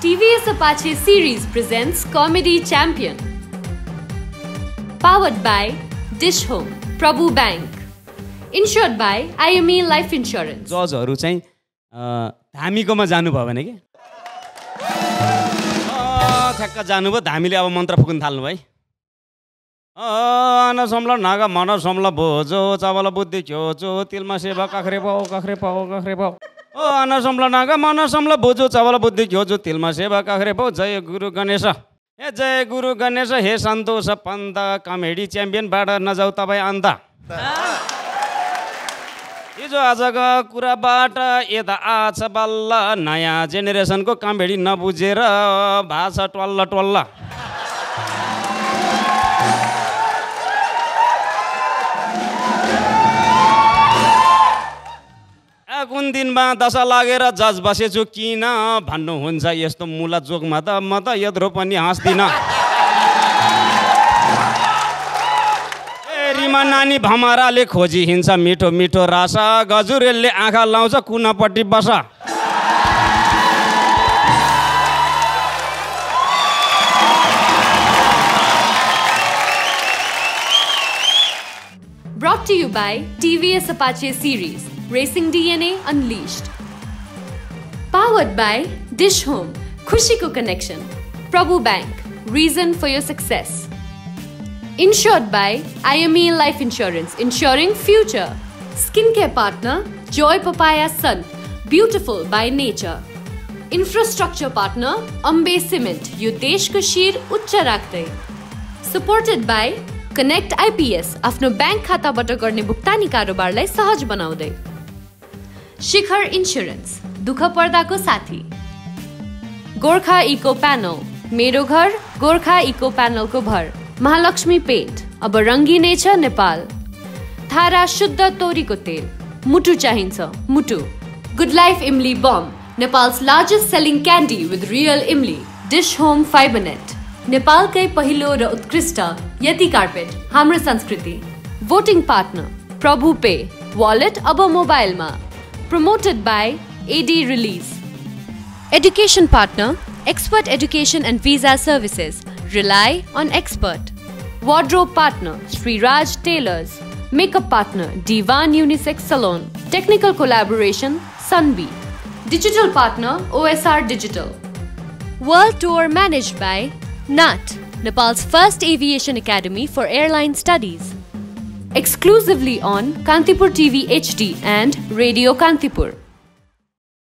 TVS Apache Series presents Comedy Champion. Powered by Dish Home, Prabhu Bank. Insured by IME Life Insurance. जजहरू चाहिँ धामीकोमा जानुभयो भने कि ठ्याक्क जानुभयो धामीले अब मन्त्र फुक्न थाल्नु भाइ अन सम्ल नाग मन सम्ल भोजो चावल बुद्धि चोचो तिलमा सेवा काख्रे पाउ काख्रे पाउ काख्रे पाउ ओ अन सम्ल नाग मन सम्ल भोजो चावल बुद्धि चोचो तिलमा सेवा काख्रे पाउ जय गुरु गणेश। ए जय गुरु गणेश हे सन्तोष पन्त कमेडी च्याम्पियनबाट नजाउ तपाईँ अन्त। हिजो आजको कुराबाट यता आछ बल्ल नयाँ जेनेरेसनको कमेडी नबुझेर भाषा टल्ल टल्ल कुन दिनमा दशा लागेर जज बसेछु किन भन्नुहुन्छ यस्तो मुला जोगमा त म त यत्रो पनि हाँस्दिनँ। ए रिमा नानी भमराले खोजी हिँड्छ मिठो मिठो रासा। गजुरेलले आँखा लाउँछ कुनापट्टि बसा। Brought to you by TVS Apache Racing DNA Unleashed. Powered by Dish Home, Khushiko Connection. Prabhu Bank, Reason for your success. Insured by IME Life Insurance, ensuring future. Skincare partner, Joy Papaya Sun, beautiful by nature. Infrastructure partner, Ambe Cement, यो देशको शिर उच्च राख्दै supported by connect IPS आफ्नो bank खाताबाट गर्ने भुक्तानी कारोबारलाई सहज बनाउँदै शिखर इन्सुरेन्स दुःख पर्दाको साथी। गोर्खा इको प्यानल मेरो घर गोर्खा इको प्यानलको भर। महालक्ष्मी पेन्ट अब रङ्गिने छ नेपाल। थारा शुद्ध तोरीको तेल मुटु चाहिन्छ मुटु। Good life imli bomb Nepal's largest selling candy with real imli dish home fibernet नेपालकै पहिलो र उत्कृष्ट यति कार्पेट हाम्रो संस्कृति। Voting partner Prabhu pay wallet अब मोबाइलमा। Promoted by AD Release. Education partner, Expert Education and Visa Services. Rely on Expert. Wardrobe partner, Sri Raj Tailors. Makeup partner, Divan Unisex Salon. Technical collaboration, Sunbee. Digital partner, OSR Digital. World tour managed by NAT, Nepal's first aviation academy for airline studies. Exclusively on Kantipur TV HD and Radio Kantipur.